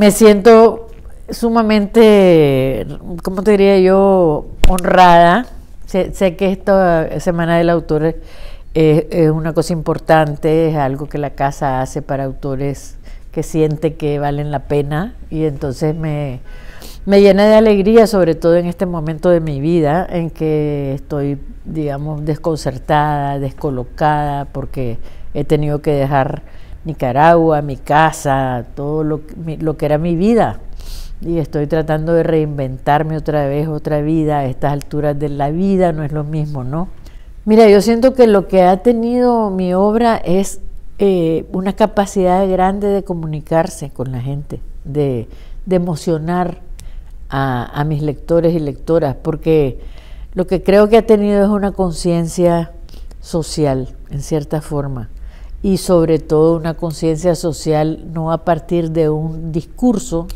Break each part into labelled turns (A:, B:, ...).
A: Me siento sumamente, ¿cómo te diría yo? Honrada. Sé, que esta Semana del Autor es, una cosa importante, es algo que la casa hace para autores que siente que valen la pena y entonces me, me llena de alegría, sobre todo en este momento de mi vida en que estoy, digamos, desconcertada, descolocada, porque he tenido que dejar Nicaragua, mi casa, todo lo, que era mi vida. Y estoy tratando de reinventarme otra vez, otra vida. A estas alturas de la vida no es lo mismo, ¿no? Mira, yo siento que lo que ha tenido mi obra es eh, una capacidad grande de comunicarse con la gente, de, emocionar a, mis lectores y lectoras, porque lo que creo que ha tenido es una conciencia social, en cierta forma, y sobre todo una conciencia social no a partir de un discurso,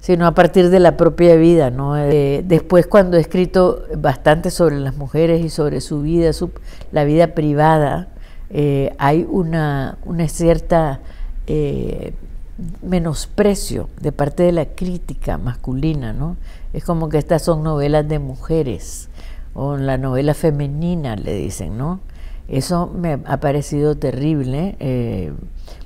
A: sino a partir de la propia vida. ¿no? Eh, después cuando he escrito bastante sobre las mujeres y sobre su vida, su, la vida privada, eh, hay una, una cierta eh, menosprecio de parte de la crítica masculina. ¿no? Es como que estas son novelas de mujeres, o la novela femenina, le dicen, ¿no? Eso me ha parecido terrible, eh,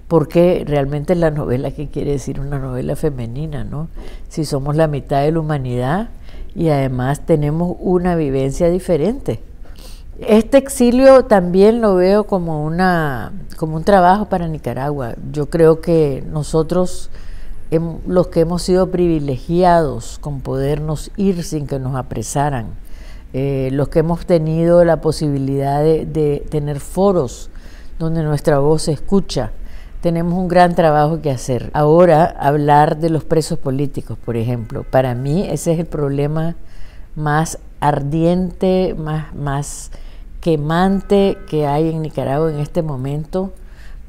A: porque realmente la novela, ¿qué quiere decir una novela femenina? ¿no? Si somos la mitad de la humanidad y además tenemos una vivencia diferente. Este exilio también lo veo como, una, como un trabajo para Nicaragua. Yo creo que nosotros, los que hemos sido privilegiados con podernos ir sin que nos apresaran, eh, los que hemos tenido la posibilidad de, tener foros donde nuestra voz se escucha, tenemos un gran trabajo que hacer. Ahora, hablar de los presos políticos, por ejemplo, para mí ese es el problema más ardiente, más, más quemante que hay en Nicaragua en este momento,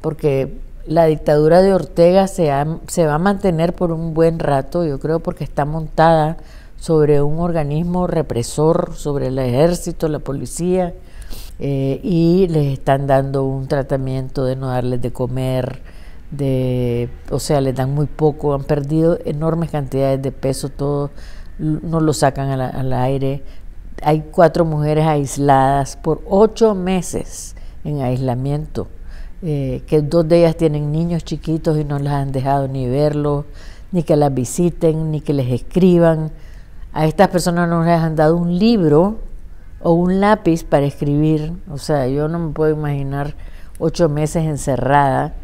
A: porque la dictadura de Ortega se, se va a mantener por un buen rato, yo creo, porque está montada sobre un organismo represor, sobre el ejército, la policía, eh, y les están dando un tratamiento de no darles de comer, de, o sea, les dan muy poco, han perdido enormes cantidades de peso, todo no lo sacan al, aire. Hay cuatro mujeres aisladas por ocho meses en aislamiento, eh, que dos de ellas tienen niños chiquitos y no las han dejado ni verlos, ni que las visiten, ni que les escriban a estas personas no les han dado un libro o un lápiz para escribir. O sea, yo no me puedo imaginar ocho meses encerrada,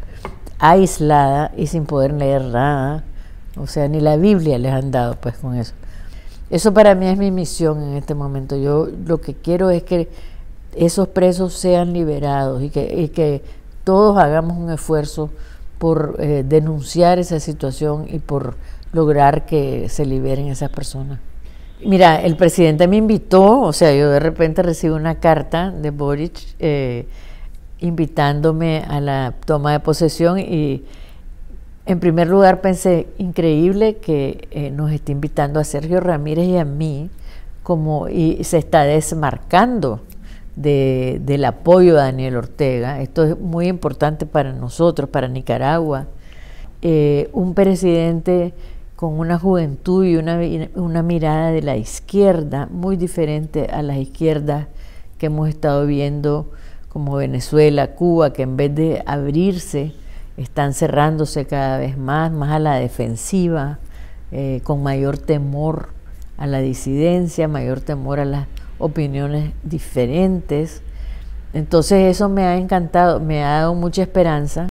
A: aislada y sin poder leer nada. O sea, ni la Biblia les han dado pues con eso. Eso para mí es mi misión en este momento. Yo lo que quiero es que esos presos sean liberados y que, que todos hagamos un esfuerzo por eh, denunciar esa situación y por lograr que se liberen esas personas. Mira, el presidente me invitó, o sea, yo de repente recibo una carta de Boric eh, invitándome a la toma de posesión y en primer lugar pensé, increíble que eh, nos esté invitando a Sergio Ramírez y a mí, como y se está desmarcando del apoyo a Daniel Ortega. Esto es muy importante para nosotros, para Nicaragua. Eh, un presidente con una juventud y una, una, mirada de la izquierda muy diferente a las izquierdas que hemos estado viendo como Venezuela, Cuba, que en vez de abrirse están cerrándose cada vez más, más a la defensiva, eh, con mayor temor a la disidencia, mayor temor a las opiniones diferentes. Entonces eso me ha encantado, me ha dado mucha esperanza